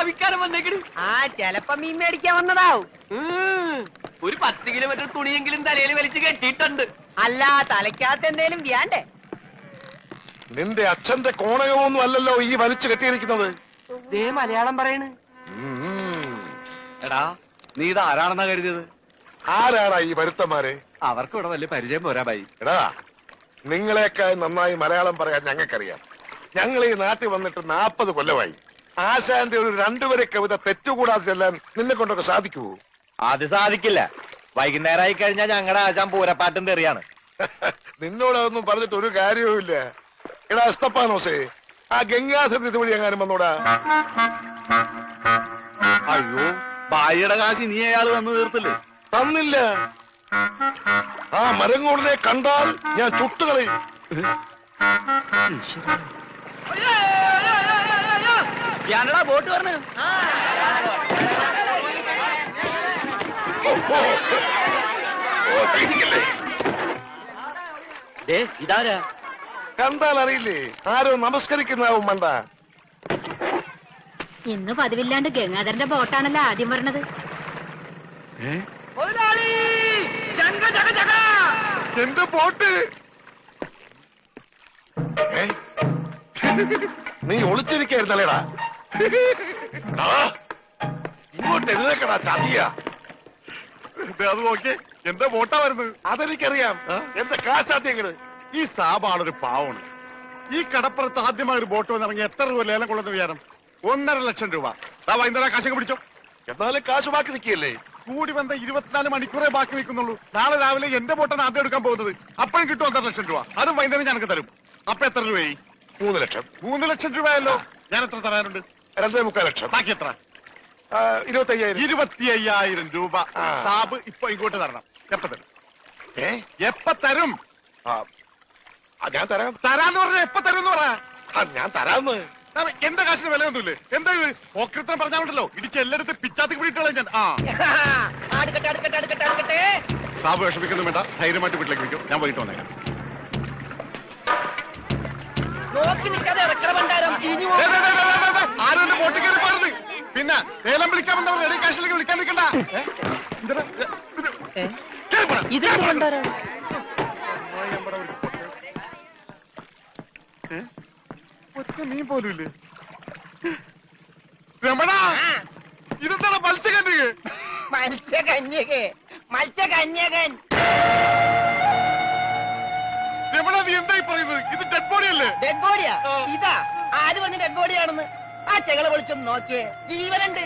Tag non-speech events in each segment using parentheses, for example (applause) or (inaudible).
പ്രാപിക്കാനും വന്നേക്കണ് ആ ചെലപ്പോ മീൻ മേടിക്കാൻ വന്നതാവും. ഒരു പത്ത് കിലോമീറ്റർ തുണിയെങ്കിലും തലയിൽ വലിച്ച് കെട്ടിയിട്ടുണ്ട്. അല്ല തലയ്ക്കകത്ത് എന്തേലും വ്യാണ്ടേ? നിന്റെ അച്ഛന്റെ കോണകമൊന്നും അല്ലല്ലോ ഈ വലിച്ചു കെട്ടിയിരിക്കുന്നത്. ദേ മലയാളം പറയണ്. എടാ നീ ഇത് ആരാണെന്നാ കരുതിയത്? ആരാടാ ഈ വരുത്തന്മാരെ? അവർക്ക് ഇവിടെ വലിയ പരിചയം പോരാ ബൈ എടാ നിങ്ങളെക്കാൾ നന്നായി മലയാളം പറയാൻ ഞങ്ങൾക്കറിയാം. ഞങ്ങൾ ഈ നാട്ടിൽ വന്നിട്ട് നാൽപ്പത് കൊല്ലമായി. ആശാന്റെ ഒരു രണ്ടുപേരെ കവിത തെറ്റുകൂടാതെ ചെല്ലാൻ നിന്നെ കൊണ്ടൊക്കെ സാധിക്കുവോ? അത് സാധിക്കില്ല. വൈകുന്നേരമായി കഴിഞ്ഞാൽ ഞങ്ങളുടെ ആശാൻ പൂരപ്പാട്ടും തെറിയാണ്. (laughs) നിന്നോടതൊന്നും പറഞ്ഞിട്ട് ഒരു കാര്യവുമില്ല എടാ അസ്തപ്പാനോസേ ആ ഗംഗാധരൻ ഇതുവഴി എങ്ങാനും വന്നോടാ? അയ്യോ ഭാര്യയുടെ കാശ് നീ അയാൾ വന്ന് തീർത്തില്ലേ? തന്നില്ല. ആ മരങ്ങോടിനെ കണ്ടാൽ ഞാൻ ചുട്ടുകളയും. ഞാനടാ ബോട്ട് പറഞ്ഞു ഇതാരാ? കണ്ടാൽ അറിയില്ലേ ആരോ നമസ്കരിക്കുന്നാവും മണ്ട. ഇന്ന് പതിവില്ലാണ്ട് ഗംഗാധരന്റെ ബോട്ടാണല്ലോ ആദ്യം ജഗ എന്റെ ബോട്ട്? നീ ഒളിച്ചിരിക്കായിരുന്നല്ലേടാ? ഇങ്ങോട്ട് എഴുന്നേക്കടാ ചതിയ. അത് നോക്കി എന്താ വോട്ടാ വരുന്നത്? അതെനിക്കറിയാം. എന്റെ കാശാദ്യങ്ങൾ ഈ സാബാളൊരു പാവമാണ്. ഈ കടപ്പുറത്ത് ആദ്യമായി ഒരു ബോട്ട് വന്നിറങ്ങി എത്ര രൂപ ലേലം കൊള്ളുന്ന വിചാരം? ഒന്നര ലക്ഷം രൂപ. ദാ വൈകുന്നേരം കാശൊക്കെ പിടിച്ചോ. എന്നാലും കാശ് ബാക്കി നിൽക്കുകയല്ലേ? കൂടി വന്ന ഇരുപത്തിനാല് മണിക്കൂറേ ബാക്കി നിൽക്കുന്നുള്ളൂ. നാളെ രാവിലെ എന്റെ ബോട്ടാണ് ആദ്യം എടുക്കാൻ പോകുന്നത്. അപ്പഴും കിട്ടും ഒന്നര ലക്ഷം രൂപ. അതും വൈകുന്നേരം ഞങ്ങൾക്ക് തരും. അപ്പൊ എത്ര രൂപയായി? മൂന്ന് ലക്ഷം. മൂന്ന് ലക്ഷം രൂപയല്ലോ. ഞാൻ എത്ര തരാനുണ്ട്? രണ്ടേ മുക്കാൽ ലക്ഷം. ബാക്കി എത്ര? ഇരുപത്തി അയ്യായിരം ഇരുപത്തി അയ്യായിരം രൂപ. ആ. സാബ് ഇപ്പൊ ഇങ്ങോട്ട് തരണം. എപ്പ തരും? ഏ? എപ്പ തരും? ആ, ആ, ഞാൻ തരാം. തരാന്ന് പറഞ്ഞ എപ്പ തരും എന്ന് പറ. ആ, ഞാൻ തരാന്ന്. കാരണം എന്റെ കാശിന് വിലയൊന്നുമില്ലേ? എന്താ ഇത്? ഓക്രിത്രം പറഞ്ഞാലുണ്ടല്ലോ ഇടിച്ച് എല്ലായിടത്ത് പിച്ചാത്തിക്ക് പിടിയിട്ടുള്ള ഞാൻ. ആ. അടുക്കട്ടെ അടുക്കട്ടെ അടുക്കട്ടെ അടുക്കട്ടെ സാബ് വിഷമിക്കുന്നു വേണ്ട. ധൈര്യമായിട്ട് വീട്ടിലേക്ക് വയ്ക്കും ഞാൻ വൈകിട്ട് വന്നേക്കാം. ആരും ബോട്ടിൽ കയറി പാടുന്നത് പിന്നെ തേലം വിളിക്കാൻ റെഡി കാശിലേക്ക് വിളിക്കാൻ നിൽക്കണ്ട. ഒറ്റ മീൻ പോലും രമണ ഇതെന്താണ് മത്സ്യകന്യക? മത്സ്യകന്യകെ. മത്സ്യകന്യകൻ. രമണ നീ എന്തായി പറയുന്നത്? ഇത് ഡെഡ് ബോഡി അല്ലേ? ഡെഡ് ബോഡിയാ ഇതാ. ആര് പറഞ്ഞ ഡെഡ് ബോഡിയാണെന്ന് ആ ചെകളെ വിളിച്ചൊന്ന് നോക്കിയേ. ജീവനുണ്ട്.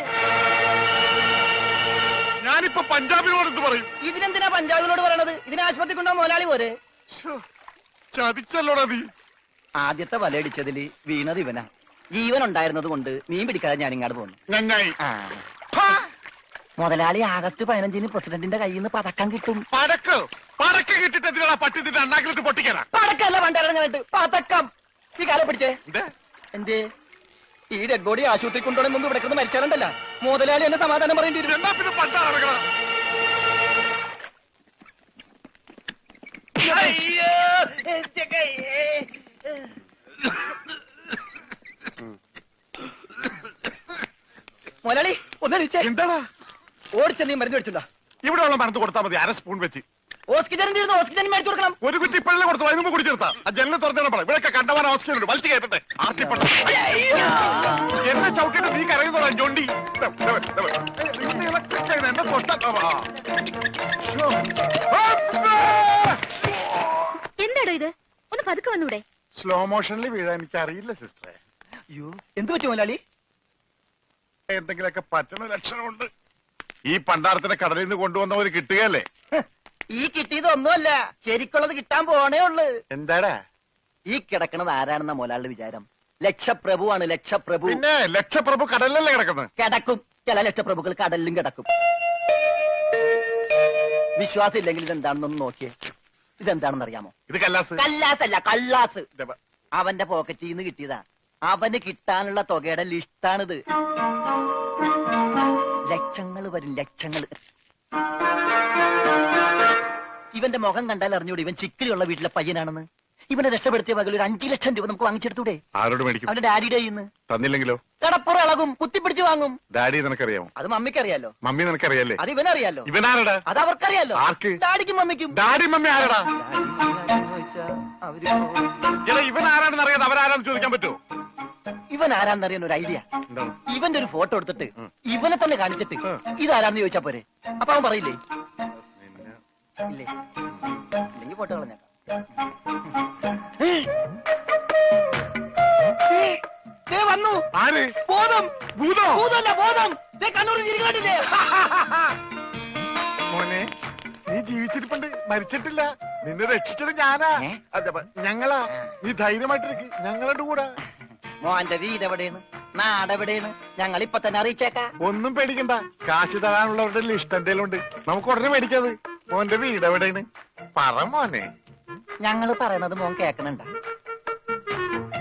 ഞാനിപ്പോ പഞ്ചാബിനോട് എന്ത് പറയും? ഇതിനെന്തിനാ പഞ്ചാബിനോട് പറയണത്? ഇതിനെ ആശുപത്രി കൊണ്ടോ മുതലാളി പോരെ? ചതിച്ചല്ലോടാ നീ. ആദ്യത്തെ വലയടിച്ചതിൽ വീണത് ഇവനാ. ജീവൻ ഉണ്ടായിരുന്നത് കൊണ്ട് മീൻ പിടിക്കാതെ ഞാൻ ഇങ്ങോട്ട് പോന്നു. നന്നായി. മുതലാളി ആഗസ്റ്റ് പതിനഞ്ചിന് പ്രസിഡന്റിന്റെ കയ്യിൽ നിന്ന് പതക്കം കിട്ടും. പടക്ക് പടക്ക് കിട്ടിട്ട് എന്തിനാ പട്ടി നിന്റെ അണ്ണാക്കിലിട്ട് പൊട്ടിക്കാനാ? പടക്കല്ല പണ്ടിറങ്ങാനായിട്ട് പതക്കം. ഈ കാലം പിടിച്ചേ. എന്തേ? ഈ ഡെഡ് ബോഡി ആശുപത്രി കൊണ്ടുപോകണ മുമ്പ് ഇവിടെ കിടന്ന് മരിച്ചാലുണ്ടല്ല മുതലാളി എന്നെ സമാധാനം പറയേണ്ടി വരും. എന്നാ പിന്നെ പണ്ടാ നടക്കണം? അയ്യോ എന്റെ കൈ മുതലാളി ഒന്നടിച്ചേ എന്താടാ? ഓടിച്ച നീ മരുന്ന് മേടിച്ചുണ്ടോ ഇവിടെ ഉള്ള മറந்து കൊടുത്താൽ മതി അര സ്പൂൺ വെച്ച്. ഓക്സിജൻ തീർന്നു? ഓക്സിജൻ മേടിച്ചു കൊടുക്കണം. ഒരു കുറ്റി ഇപ്പോഴല്ലേ കൊടുത്തു അതിന് മുമ്പ് കുടിച്ചെടുത്താ. ആ ജനലിൽ തുറന്നു പറ. ഇവിടെയൊക്കെ കണ്ടവാൻ ഹോസ്പിറ്റലുണ്ട് വലിച്ചു കയറ്റട്ടെ. ആർത്തിപ്പെട്ട എന്നെ ചവിട്ടിട്ട് നീ കരയുന്നതാ ജോണ്ടി. എന്നെ! എന്താടോ ഇത്? ഒന്ന് പതുക്കെ വന്നൂടെ. സ്ലോ മോഷനിൽ വീഴാൻ എനിക്ക് അറിയില്ല സിസ്റ്ററെ അയ്യോ എന്ത് പറ്റി മുതലാളി? എന്തെങ്കിലുമൊക്കെ പറ്റണ ലക്ഷണമുണ്ട്. ഈ പണ്ടാരത്തിന്റെ കടലിൽ നിന്ന് കൊണ്ടുവന്നവര് കിട്ടുകയല്ലേ? ഈ കിട്ടിയതൊന്നുമല്ല ശരിക്കുള്ളത് കിട്ടാൻ പോണേ ഉള്ളു. എന്താടാ? ഈ കിടക്കണത് ആരാണെന്ന മൊലാളുടെ വിചാരം? ലക്ഷപ്രഭുവാണ് ലക്ഷപ്രഭു. പിന്നെ ലക്ഷപ്രഭു കടലിലല്ലേ കിടക്കുന്നത്? കിടക്കും. ചില ലക്ഷപ്രഭുക്കൾ കടലിലും കിടക്കും. വിശ്വാസം ഇല്ലെങ്കിൽ ഇതെന്താണെന്നൊന്ന് നോക്കിയേ. ഇതെന്താണെന്ന് അറിയാമോ ഇത് കല്ലാസ്. കല്ലാസ് അല്ല കല്ലാസ് അവന്റെ പോക്കറ്റിൽ നിന്ന് കിട്ടിയതാ. അവന് കിട്ടാനുള്ള തുകയുടെ ലിസ്റ്റാണിത്. ലക്ഷങ്ങൾ വരും ലക്ഷങ്ങൾ. ഇവന്റെ മുഖം കണ്ടാൽ അറിഞ്ഞൂടെ ഇവൻ ചിക്കിലുള്ള വീട്ടിലെ പയ്യനാണെന്ന്. ഇവനെ രക്ഷപ്പെടുത്തിയ പകൽ ഒരു അഞ്ചു ലക്ഷം രൂപ നമുക്ക് വാങ്ങിച്ചെടുത്തൂടെ? ആരോട് മേടിക്കും? അവന്റെ ഡാഡിയുടെ തന്നില്ലെങ്കിലോ? കടപ്പുറ ഇളകും കുത്തിപ്പിടിച്ച് വാങ്ങും. ഡാഡി നിനക്കറിയാമോ? അത് മമ്മിക്കറിയാലോ മമ്മി നിനക്കറിയാലേ അത് ഇവനറിയാലോ. ഇവനാരടാ? അത് അവർക്കറിയാലോ. ആർക്ക്? ഡാഡിക്കും മമ്മിക്കും. ഡാഡി മമ്മി ആരടാ? അവർ ഇവൻ ആരാണെന്ന് അറിയാതെ അവരാരാന്ന് ചോദിക്കാൻ പറ്റുമോ? ഇവൻ ആരാന്നറിയാൻ ഒരു ഐഡിയ ഇവന്റെ ഒരു ഫോട്ടോ എടുത്തിട്ട് ഇവനെ തന്നെ കാണിച്ചിട്ട് ഇതാരാന്ന് ചോദിച്ചാ പോരെ? അപ്പൊ അവൻ പറയില്ലേ? ഇല്ലേ? ഇല്ലെങ്കിൽ ഫോട്ടോ കളഞ്ഞേക്കാം. വന്നു. ആര്? ബോധം. ഭൂതം. ഭൂതമല്ല ബോധം. കണ്ണൂർ മോനെ നീ ജീവിച്ചിരിപ്പുണ്ട്. മരിച്ചിട്ടില്ല. നിന്നെ രക്ഷിച്ചത് ഞാനാ. ഞങ്ങളാ. നീ ധൈര്യമായിട്ടിരിക്കും. ഞങ്ങളുടെ കൂടെ. മോന്റെ വീട് എവിടെയാണ്? നാട് എവിടെയാണ്? ഞങ്ങൾ ഇപ്പൊ തന്നെ അറിയിച്ചേക്കാം. ഒന്നും പേടിക്കണ്ട. കാശ് തരാനുള്ളവരുടെ ലിസ്റ്റ് എന്തെങ്കിലും ഉണ്ട്. നമുക്ക് ഉടനെ മേടിക്കാത് മോന്റെ വീട് എവിടെയാണ്? പറ മോനെ. ഞങ്ങൾ പറയണത് മോൻ കേക്കണണ്ട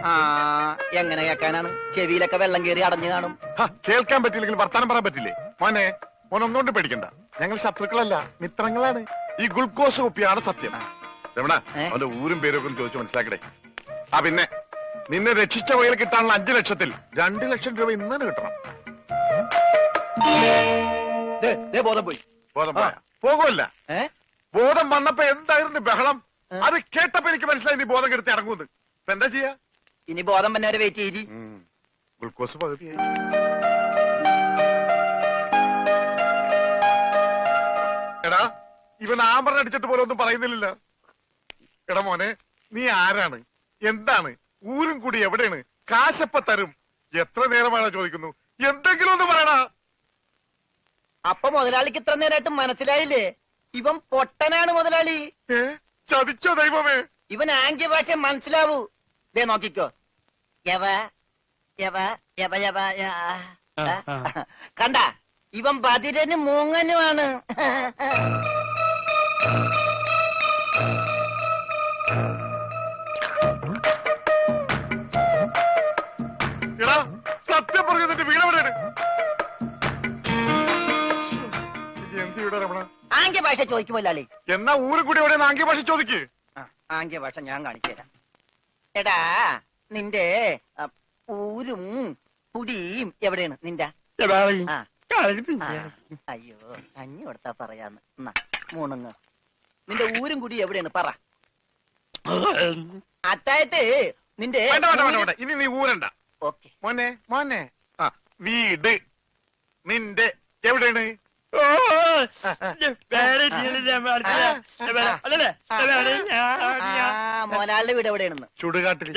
ആ എങ്ങനെ കേക്കാനാണ് ചെവിയിലൊക്കെ വെള്ളം കയറി അടഞ്ഞു കാണും. ഹ, കേൾക്കാൻ പറ്റില്ലെങ്കിൽ വർത്താനം പറയാൻ പറ്റില്ലേ? മോനെ മോൻ ഒന്നുകൊണ്ട് പേടിക്കണ്ട. ഞങ്ങൾ ശത്രുക്കളല്ല മിത്രങ്ങളാണ്. ഈ ഗുൾക്കോസ് കുപ്പിയാണ് സത്യം. രമണ ഏ? അവന്റെ ഊരും പേരും ഒക്കെ ഒന്ന് ചോദിച്ചു മനസ്സിലാക്കടേ. ആ പിന്നെ? നിന്നെ രക്ഷിച്ച വകയിൽ കിട്ടാനുള്ള അഞ്ചു ലക്ഷത്തിൽ രണ്ടു ലക്ഷം രൂപ ഇന്ന് തന്നെ കിട്ടണം. ദേ, ദേ ബോധം പോയി. ബോധം പോയാ? പോകുമല്ല ഏ? ബോധം വന്നപ്പോ എന്തായിരുന്നു ബഹളം? അത് കേട്ടപ്പോ എനിക്ക് മനസ്സിലായി നീ ബോധം കെടുത്തി ഇറങ്ങുന്നത് ഇപ്പൊ എന്താ ചെയ്യാ? ഇനി ബോധം വന്നെ വരെ വെയിറ്റ് ചെയ്തി ഗ്ലൂക്കോസ് പകുതിയായി. എടാ ഇവൻ ആമറ അടിച്ചിട്ട് പോലെ ഒന്നും പറയുന്നില്ല എടാ മോനെ നീ ആരാണ്? എന്താണ്? ഊരും കൂടി എവിടെയാണ്? കാശപ്പ തരും. എത്ര നേരമാണ് ചോദിക്കുന്നു. എന്തെങ്കിലും ഒന്ന് പറയണ അപ്പൊ മുതലാളിക്ക് ഇത്ര നേരമായിട്ട് മനസ്സിലായില്ലേ? ഇവൻ പൊട്ടനാണ് മുതലാളി. ചതിച്ചോ ദൈവമേ? ഇവൻ ആംഗ്യ ഭാഷ മനസ്സിലാവൂ. ദേ നോക്കിക്കോ. യവ യവ യവ യവ കണ്ട ഇവൻ ബതിരനും മൂങ്ങനുമാണ്. ആംഗ്യ ഭാഷ ചോദിക്കുമല്ലേ എന്നാ ഊര് കൂടി എവിടെ ആംഗ്യ ഭാഷ ചോദിക്ക്? ആംഗ്യ ഭാഷ ഞാൻ കാണിച്ചു തരാം. എടാ നിന്റെ ഊരും കുടിയും എവിടെയാണ് നിന്റെ? അയ്യോ കഞ്ഞി കൊടുത്താ പറയാന്ന്. മൂണുങ്ങ്. നിന്റെ ഊരും കുടി എവിടെയാണ്? പറ. അത്തായത് നിന്റെ ഇനി നീ ഊരണ്ട. ഓക്കെ. മോനെ മോനെ. വീട്. നിന്റെ എവിടെയാണ്? മോനാളുടെ വീട് എവിടെയാണെന്ന്? ചുടുകാട്ടിൽ?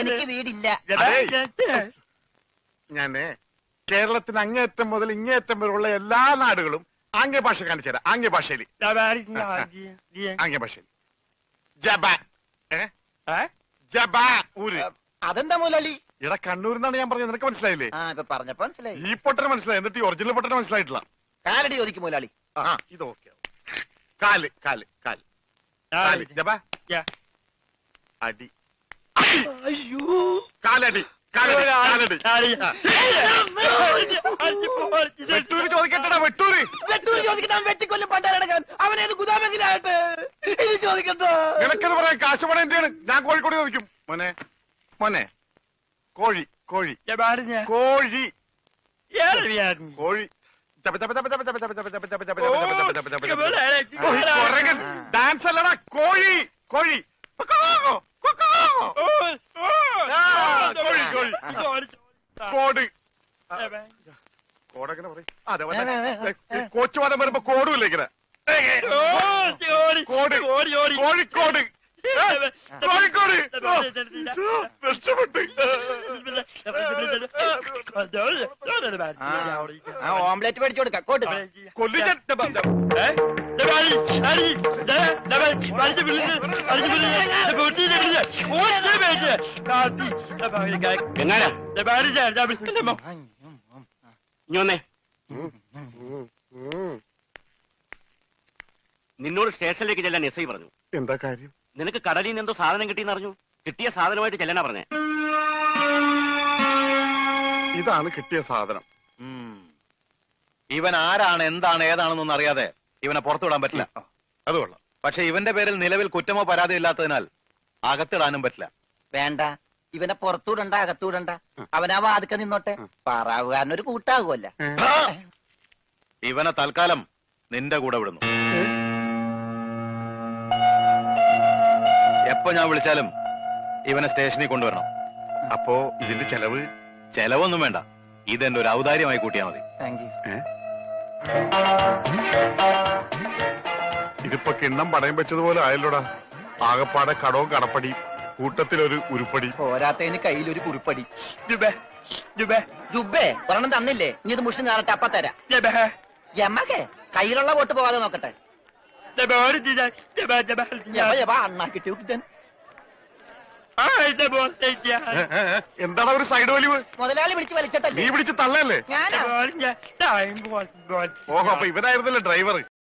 എനിക്ക് വീടില്ല. ഞാൻ കേരളത്തിന് അങ്ങേയറ്റം മുതൽ ഇങ്ങേയറ്റം വരെയുള്ള എല്ലാ നാടുകളും ആംഗ്യ ഭാഷ കാണിച്ചു തരാം. ആംഗ്യ ഭാഷയിൽ ആംഗ്യ ഭാഷയിൽ ജബാ. ജബാ ഊര്. അതെന്താ മുതലാളി? ഇട കണ്ണൂരിൽ നിന്നാണ് ഞാൻ പറഞ്ഞത്. നിനക്ക് മനസ്സിലായില്ലേ? ആ ഇപ്പൊ പറഞ്ഞപ്പോ മനസ്സിലായി. ഈ പൊട്ടന് മനസ്സിലായി. എന്നിട്ട് ഈ ഒറിജിനൽ പൊട്ടന് മനസ്സിലായിട്ടില്ല. കാലടി ചോദിക്കും മുതലാളി. ആ ഇത് ഓക്കെ കാൽ കാൽ കാൽ. അടി. അയ്യോ. കാലടി കാലടി കാലടി. ആ. വെട്ടൂര് ചോദിക്കട്ടടാ വെട്ടൂര്. വെട്ടൂർ ചോദിക്കട്ടെ അവൻ വെട്ടിക്കൊല്ലും പണ്ടാരടക്കാൻ അവനേത് ഗുദാമെങ്കിലായിട്ട് ഇനി ചോദിക്കട്ടോ. നിനക്കത് പറയാൻ കാശ് പണം എന്റെയാണ് ഞാൻ കോഴിക്കോട് ചോദിക്കും. മോനെ മോനെ. കോഴി കോഴി കോഴി കോഴി ഡാൻസ് അല്ലടാ കോഴി കോഴി കോട് കോടങ്ങനെ വരുമ്പോ കോടും ഇങ്ങനെ കോഴിക്കോട് കോഴിക്കോട്. ആ. ഓംലെറ്റ് മേടിച്ചു കൊടുക്ക. കോട്ട് ഇഞ്ഞൊന്നേ നിന്നോട് സ്റ്റേഷനിലേക്ക് ചെല്ലാൻ എസ് ഐ പറഞ്ഞു. എന്താ കാര്യം? നിനക്ക് കടലിൽ നിന്ന് എന്തോ സാധനം കിട്ടിയെന്ന് അറിഞ്ഞു? കിട്ടിയ സാധനമായിട്ട് ചെല്ലാനാ പറഞ്ഞേ. ഇതാണ് കിട്ടിയ സാധനം. ഇവൻ ആരാണ് എന്താണ് ഏതാണെന്നൊന്നും അറിയാതെ ഇവനെ പുറത്തു വിടാൻ പറ്റില്ല. അത് കൊള്ളാം. പക്ഷെ ഇവന്റെ പേരിൽ നിലവിൽ കുറ്റമോ പരാതിയോ ഇല്ലാത്തതിനാൽ അകത്തിടാനും പറ്റില്ല. വേണ്ട. ഇവനെ പുറത്തുവിടണ്ട അകത്തുവിടണ്ട അവനാ വാതുക്ക നിന്നോട്ടെ. പാറാവുകാരനൊരു കൂട്ടാകുമല്ല. ഇവനെ തൽക്കാലം നിന്റെ കൂടെ വിടുന്നു. എപ്പോ ഞാൻ വിളിച്ചാലും ഇവനെ സ്റ്റേഷനിൽ കൊണ്ടുവരണം. അപ്പോ ഇതിന്റെ ചെലവ് ചെലവൊന്നും വേണ്ട. ഇതെന്റെ ഒരു ഔദാര്യമായി കൂട്ടിയാ മതി. ഇതിപ്പോ കിണ്ണം പടയം വെച്ചതുപോലെ ആയല്ലോടാ. ആകപ്പാടെ കടവും കടപ്പടി കൂട്ടത്തിലൊരു ഉരുപ്പടി. പോരാത്തതിന് കയ്യിലൊരു കുറിപ്പടി. ജുബേ ഒരെണ്ണം തന്നില്ലേ? ഇനി ഇത് മുഷിന് നേരട്ടെ അപ്പ തരാം. എമ്മക്കെ കയ്യിലുള്ള വോട്ട് പോവാതെ നോക്കട്ടെ. നോക്കിത്തൻ. എന്താണ് ഒരു സൈഡ് വലിവ്? മുതലാളി പിടിച്ച് നീ വലിച്ചിട്ടല്ലേ പിടിച്ച് തള്ളല്ലേ ഓഹോ അപ്പൊ ഇവനായിരുന്നല്ലേ ഡ്രൈവർ